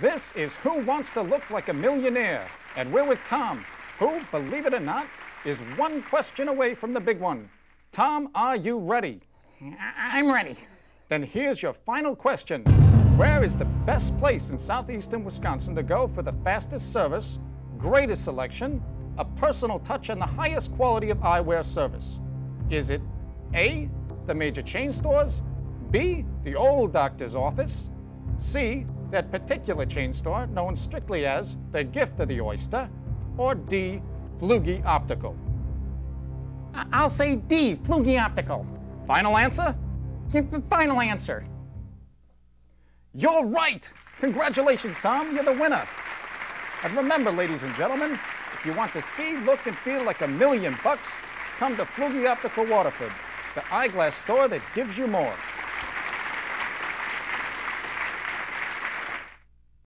This is Who Wants to Look Like a Millionaire? And we're with Tom, who, believe it or not, is one question away from the big one. Tom, are you ready? I- I'm ready. Then here's your final question. Where is the best place in southeastern Wisconsin to go for the fastest service, greatest selection, a personal touch, and the highest quality of eyewear service? Is it A, the major chain stores, B, the old doctor's office, C, that particular chain store known strictly as the gift of the oyster, or D, Fluegge Optical? I'll say D, Fluegge Optical. Final answer? Give the Final answer. You're right! Congratulations, Tom, you're the winner. And remember, ladies and gentlemen, if you want to see, look, and feel like a million bucks, come to Fluegge Optical Waterford, the eyeglass store that gives you more.